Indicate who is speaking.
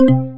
Speaker 1: you